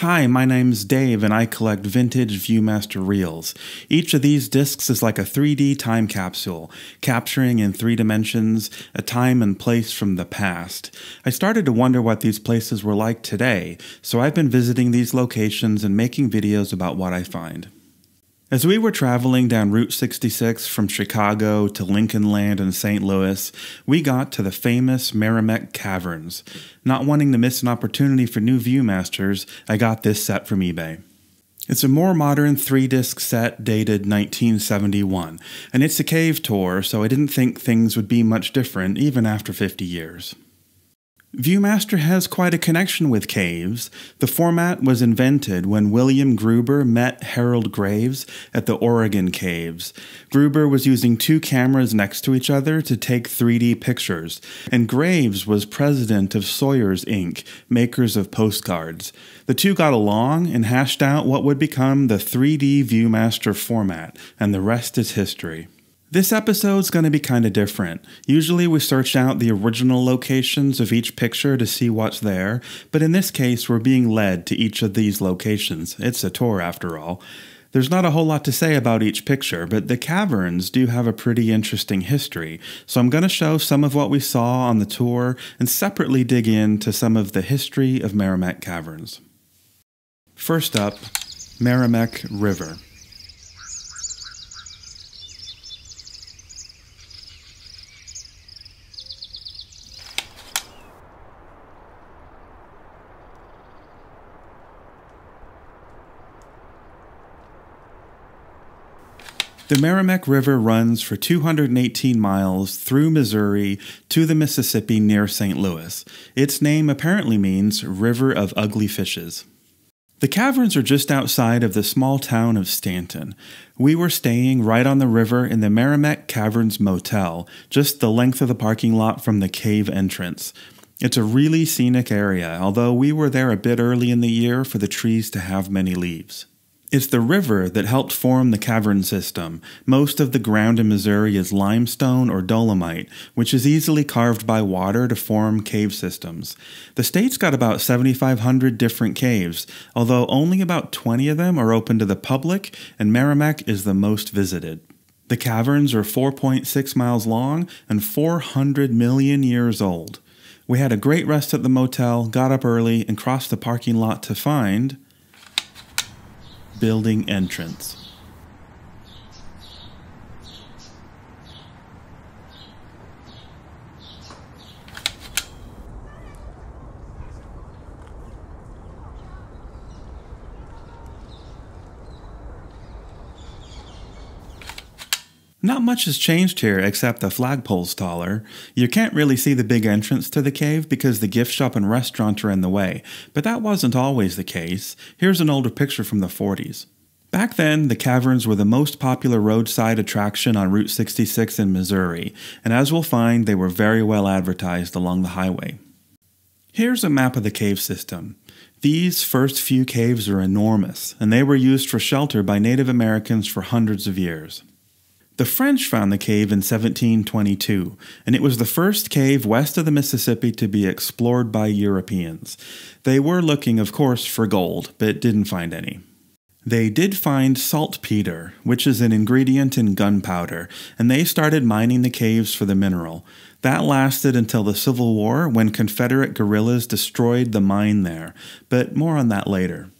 Hi, my name's Dave and I collect vintage Viewmaster reels. Each of these discs is like a 3D time capsule, capturing in three dimensions a time and place from the past. I started to wonder what these places were like today, so I've been visiting these locations and making videos about what I find. As we were traveling down Route 66 from Chicago to Lincoln Land and St. Louis, we got to the famous Meramec Caverns. Not wanting to miss an opportunity for new Viewmasters, I got this set from eBay. It's a more modern three disc set dated 1971, and it's a cave tour, so I didn't think things would be much different even after 50 years. Viewmaster has quite a connection with caves. The format was invented when William Gruber met Harold Graves at the Oregon Caves. Gruber was using two cameras next to each other to take 3D pictures, and Graves was president of Sawyer's Inc., makers of postcards. The two got along and hashed out what would become the 3D Viewmaster format, and the rest is history. This episode's going to be kind of different. Usually we search out the original locations of each picture to see what's there, but in this case we're being led to each of these locations. It's a tour after all. There's not a whole lot to say about each picture, but the caverns do have a pretty interesting history, so I'm going to show some of what we saw on the tour and separately dig into some of the history of Meramec Caverns. First up, Meramec River. The Meramec River runs for 218 miles through Missouri to the Mississippi near St. Louis. Its name apparently means River of Ugly Fishes. The caverns are just outside of the small town of Stanton. We were staying right on the river in the Meramec Caverns Motel, just the length of the parking lot from the cave entrance. It's a really scenic area, although we were there a bit early in the year for the trees to have many leaves. It's the river that helped form the cavern system. Most of the ground in Missouri is limestone or dolomite, which is easily carved by water to form cave systems. The state's got about 7,500 different caves, although only about 20 of them are open to the public, and Meramec is the most visited. The caverns are 4.6 miles long and 400 million years old. We had a great rest at the motel, got up early, and crossed the parking lot to find building entrance. Not much has changed here except the flagpole's taller. You can't really see the big entrance to the cave because the gift shop and restaurant are in the way, but that wasn't always the case. Here's an older picture from the 40s. Back then, the caverns were the most popular roadside attraction on Route 66 in Missouri, and as we'll find, they were very well advertised along the highway. Here's a map of the cave system. These first few caves are enormous, and they were used for shelter by Native Americans for hundreds of years. The French found the cave in 1722, and it was the first cave west of the Mississippi to be explored by Europeans. They were looking, of course, for gold, but didn't find any. They did find saltpeter, which is an ingredient in gunpowder, and they started mining the caves for the mineral. That lasted until the Civil War when Confederate guerrillas destroyed the mine there, but more on that later.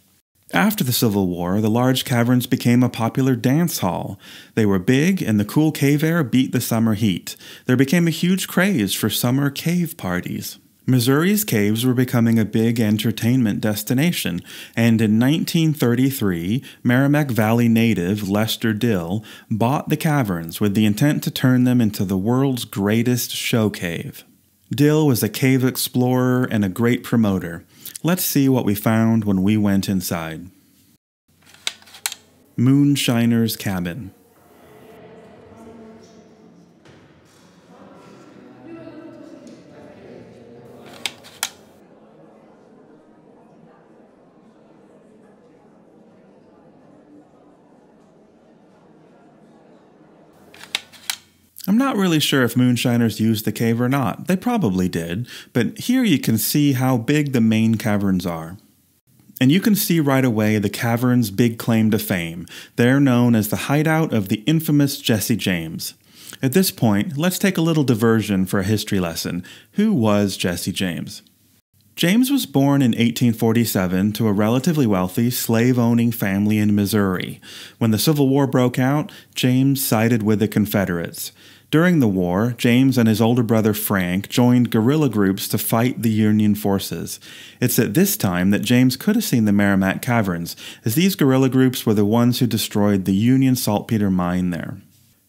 After the Civil War, the large caverns became a popular dance hall. They were big, and the cool cave air beat the summer heat. There became a huge craze for summer cave parties. Missouri's caves were becoming a big entertainment destination, and in 1933, Meramec Valley native Lester Dill bought the caverns with the intent to turn them into the world's greatest show cave. Dill was a cave explorer and a great promoter. Let's see what we found when we went inside. Moonshiner's Cabin. Not really sure if moonshiners used the cave or not. They probably did, but here you can see how big the main caverns are. And you can see right away the cavern's big claim to fame. They're known as the hideout of the infamous Jesse James. At this point, let's take a little diversion for a history lesson. Who was Jesse James? James was born in 1847 to a relatively wealthy slave owning family in Missouri. When the Civil War broke out, James sided with the Confederates. During the war, James and his older brother Frank joined guerrilla groups to fight the Union forces. It's at this time that James could have seen the Meramec Caverns, as these guerrilla groups were the ones who destroyed the Union saltpeter mine there.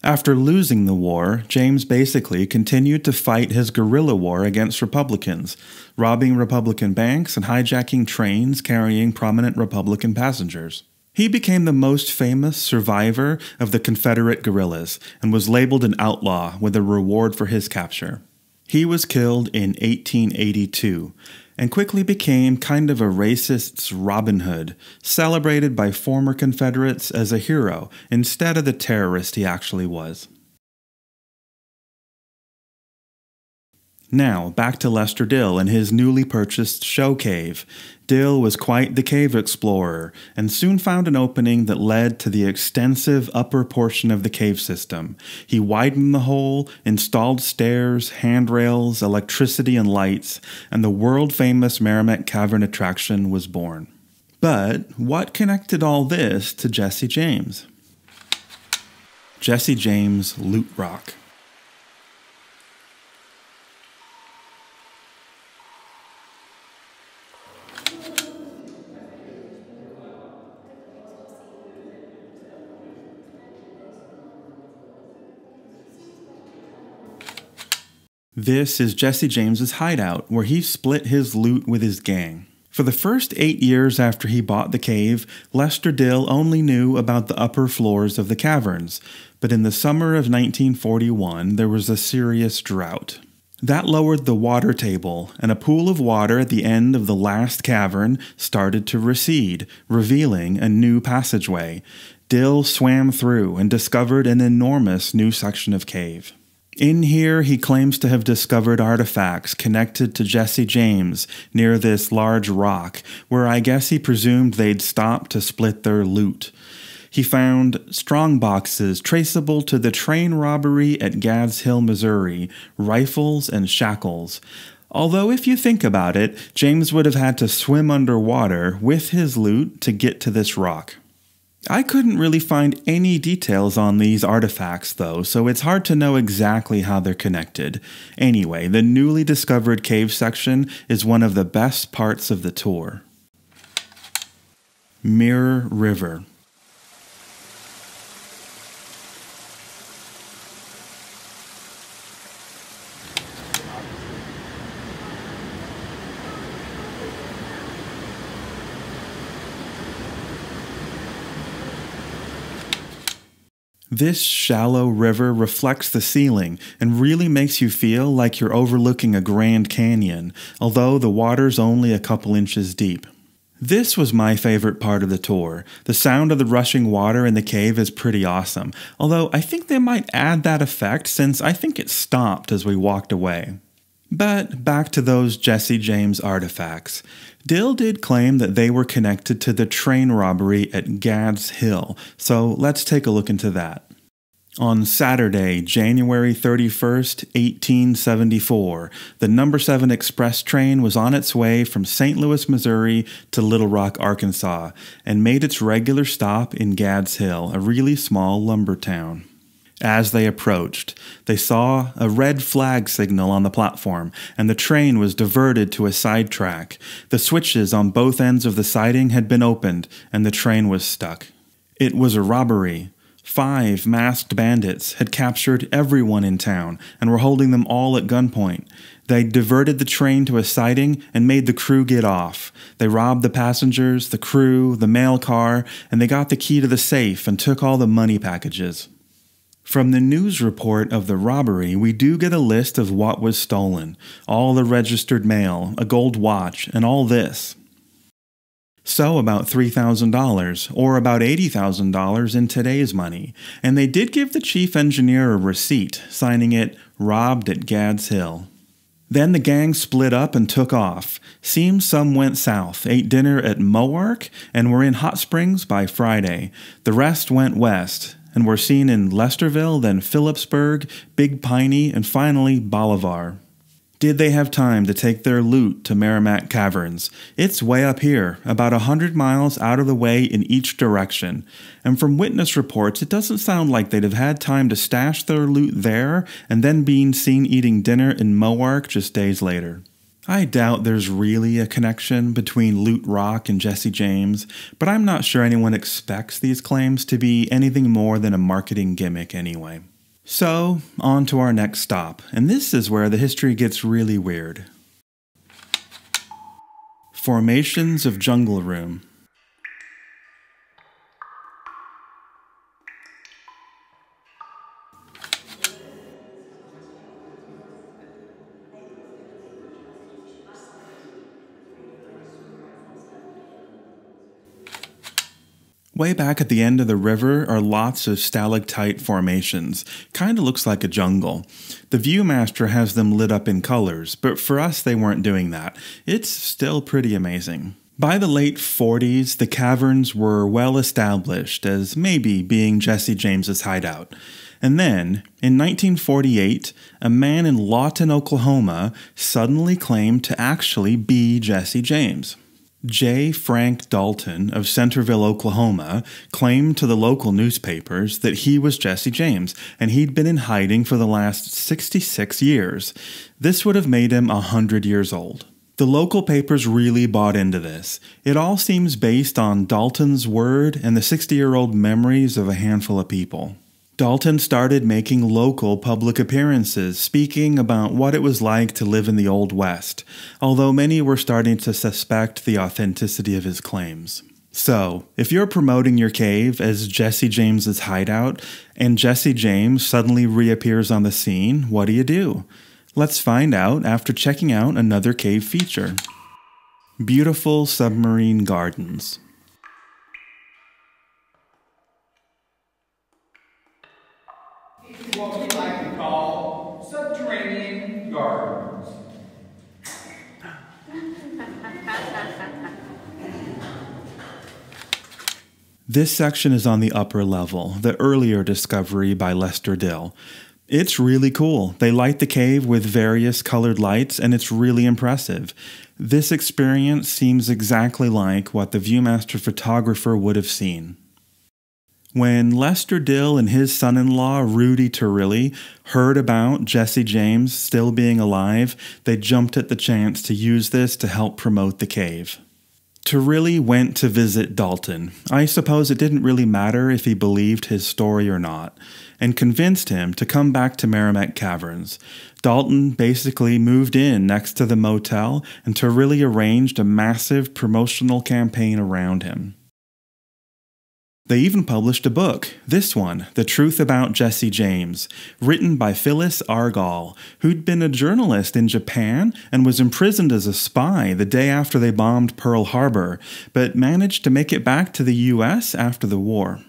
After losing the war, James basically continued to fight his guerrilla war against Republicans, robbing Republican banks and hijacking trains carrying prominent Republican passengers. He became the most famous survivor of the Confederate guerrillas and was labeled an outlaw with a reward for his capture. He was killed in 1882 and quickly became kind of a racist's Robin Hood, celebrated by former Confederates as a hero instead of the terrorist he actually was. Now, back to Lester Dill and his newly purchased show cave. Dill was quite the cave explorer and soon found an opening that led to the extensive upper portion of the cave system. He widened the hole, installed stairs, handrails, electricity, and lights, and the world famous Meramec Cavern attraction was born. But what connected all this to Jesse James? Jesse James Loot Rock. This is Jesse James's hideout, where he split his loot with his gang. For the first eight years after he bought the cave, Lester Dill only knew about the upper floors of the caverns, but in the summer of 1941 there was a serious drought. That lowered the water table, and a pool of water at the end of the last cavern started to recede, revealing a new passageway. Dill swam through and discovered an enormous new section of cave. In here, he claims to have discovered artifacts connected to Jesse James near this large rock, where I guess he presumed they'd stop to split their loot. He found strong boxes traceable to the train robbery at Gads Hill, Missouri, rifles, and shackles. Although, if you think about it, James would have had to swim underwater with his loot to get to this rock. I couldn't really find any details on these artifacts, though, so it's hard to know exactly how they're connected. Anyway, the newly discovered cave section is one of the best parts of the tour. Mirror River. This shallow river reflects the ceiling and really makes you feel like you're overlooking a Grand Canyon, although the water's only a couple inches deep. This was my favorite part of the tour. The sound of the rushing water in the cave is pretty awesome, although I think they might add that effect since I think it stopped as we walked away. But back to those Jesse James artifacts. Dill did claim that they were connected to the train robbery at Gads Hill, so let's take a look into that. On Saturday, January 31st, 1874, the number 7 express train was on its way from St. Louis, Missouri to Little Rock, Arkansas, and made its regular stop in Gads Hill, a really small lumber town. As they approached, they saw a red flag signal on the platform, and the train was diverted to a side track. The switches on both ends of the siding had been opened, and the train was stuck. It was a robbery. Five masked bandits had captured everyone in town and were holding them all at gunpoint. They diverted the train to a siding and made the crew get off. They robbed the passengers, the crew, the mail car, and they got the key to the safe and took all the money packages. From the news report of the robbery, we do get a list of what was stolen all the registered mail, a gold watch, and all this. So, about $3,000, or about $80,000 in today's money, and they did give the chief engineer a receipt, signing it robbed at Gads Hill. Then the gang split up and took off. Seems some went south, ate dinner at Moark, and were in Hot Springs by Friday. The rest went west, and were seen in Lesterville, then Phillipsburg, Big Piney, and finally Bolivar. Did they have time to take their loot to Meramec Caverns? It's way up here, about a hundred miles out of the way in each direction. And from witness reports, it doesn't sound like they'd have had time to stash their loot there and then being seen eating dinner in Moark just days later. I doubt there's really a connection between Loot Rock and Jesse James, but I'm not sure anyone expects these claims to be anything more than a marketing gimmick anyway. So, on to our next stop, and this is where the history gets really weird. Formations of Jungle Room. Way back at the end of the river are lots of stalactite formations. Kinda looks like a jungle. The Viewmaster has them lit up in colors, but for us they weren't doing that. It's still pretty amazing. By the late 40s, the caverns were well established as maybe being Jesse James's hideout. And then, in 1948, a man in Lawton, Oklahoma suddenly claimed to actually be Jesse James. J. Frank Dalton of Centerville, Oklahoma, claimed to the local newspapers that he was Jesse James and he'd been in hiding for the last 66 years. This would have made him 100 years old. The local papers really bought into this. It all seems based on Dalton's word and the 60 year old memories of a handful of people. Dalton started making local public appearances, speaking about what it was like to live in the Old West, although many were starting to suspect the authenticity of his claims. So, if you're promoting your cave as Jesse James's hideout, and Jesse James suddenly reappears on the scene, what do you do? Let's find out after checking out another cave feature. Beautiful Submarine Gardens. What we like to call subterranean gardens. This section is on the upper level, the earlier discovery by Lester Dill. It's really cool. They light the cave with various colored lights, and it's really impressive. This experience seems exactly like what the Viewmaster photographer would have seen. When Lester Dill and his son in law, Rudy Turilli, heard about Jesse James still being alive, they jumped at the chance to use this to help promote the cave. Turilli went to visit Dalton. I suppose it didn't really matter if he believed his story or not, and convinced him to come back to Meramec Caverns. Dalton basically moved in next to the motel, and Turilli arranged a massive promotional campaign around him. They even published a book, this one, The Truth About Jesse James, written by Phyllis Argall, who'd been a journalist in Japan and was imprisoned as a spy the day after they bombed Pearl Harbor, but managed to make it back to the US after the war.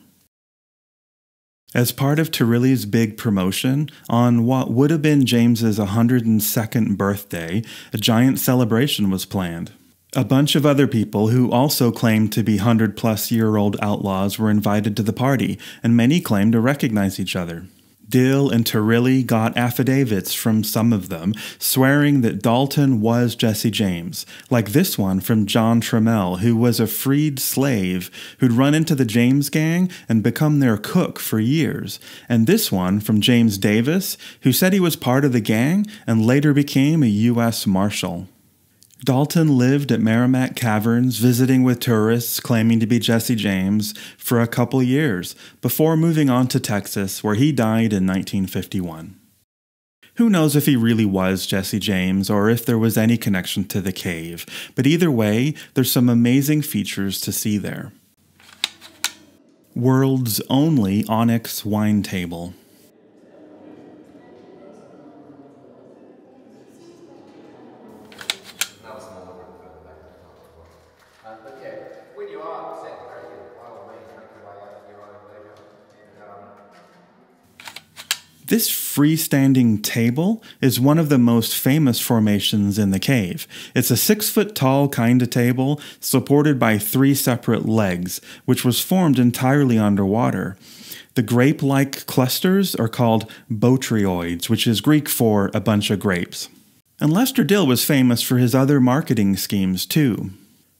As part of Turilli's big promotion, on what would have been James's 102nd birthday, a giant celebration was planned. A bunch of other people who also claimed to be 100 plus year old outlaws were invited to the party, and many claimed to recognize each other. Dill and Turilli got affidavits from some of them swearing that Dalton was Jesse James, like this one from John Trammell, who was a freed slave who'd run into the James gang and become their cook for years, and this one from James Davis, who said he was part of the gang and later became a U.S. Marshal. Dalton lived at Meramec Caverns, visiting with tourists claiming to be Jesse James for a couple years before moving on to Texas, where he died in 1951. Who knows if he really was Jesse James or if there was any connection to the cave, but either way, there's some amazing features to see there. World's only onyx wine table. This freestanding table is one of the most famous formations in the cave. It's a six foot tall kind of table supported by three separate legs, which was formed entirely underwater. The grape like clusters are called botryoids, which is Greek for a bunch of grapes. And Lester Dill was famous for his other marketing schemes too.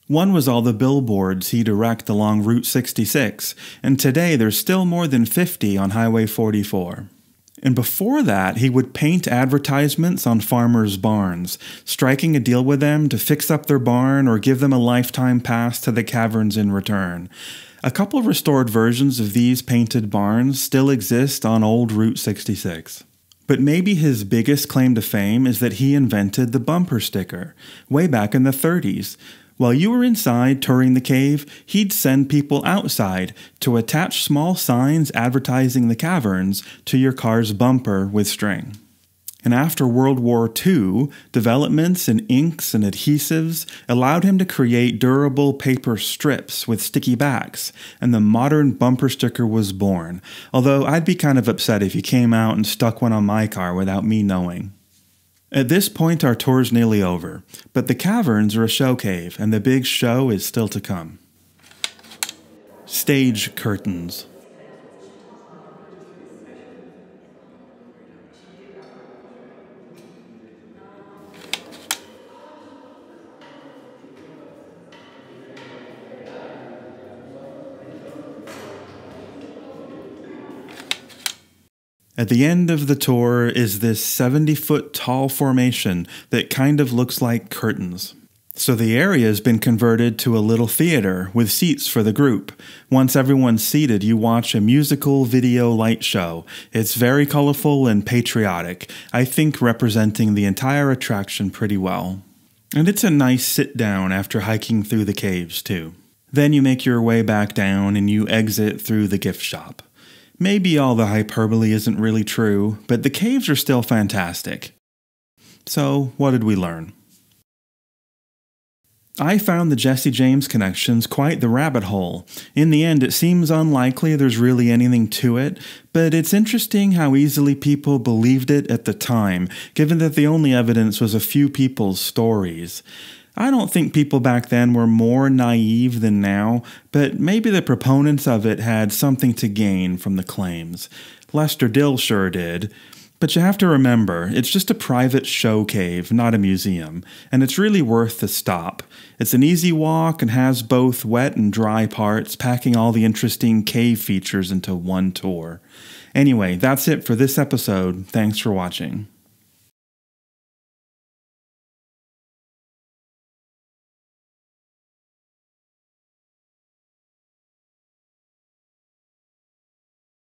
One was all the billboards he'd erect along Route 66, and today there's still more than 50 on Highway 44. And before that, he would paint advertisements on farmers' barns, striking a deal with them to fix up their barn or give them a lifetime pass to the caverns in return. A couple restored versions of these painted barns still exist on old Route 66. But maybe his biggest claim to fame is that he invented the bumper sticker, way back in the 30s, while you were inside touring the cave, he'd send people outside to attach small signs advertising the caverns to your car's bumper with string. And after World War II, developments in inks and adhesives allowed him to create durable paper strips with sticky backs, and the modern bumper sticker was born. Although I'd be kind of upset if he came out and stuck one on my car without me knowing. At this point, our tour's nearly over, but the caverns are a show cave, and the big show is still to come. Stage curtains. At the end of the tour is this 70 foot tall formation that kind of looks like curtains. So the area has been converted to a little theater with seats for the group. Once everyone's seated, you watch a musical video light show. It's very colorful and patriotic, I think representing the entire attraction pretty well. And it's a nice sit down after hiking through the caves, too. Then you make your way back down and you exit through the gift shop. Maybe all the hyperbole isn't really true, but the caves are still fantastic. So, what did we learn? I found the Jesse James connections quite the rabbit hole. In the end, it seems unlikely there's really anything to it, but it's interesting how easily people believed it at the time, given that the only evidence was a few people's stories. I don't think people back then were more naive than now, but maybe the proponents of it had something to gain from the claims. Lester Dill sure did. But you have to remember, it's just a private show cave, not a museum, and it's really worth the stop. It's an easy walk and has both wet and dry parts, packing all the interesting cave features into one tour. Anyway, that's it for this episode. Thanks for watching.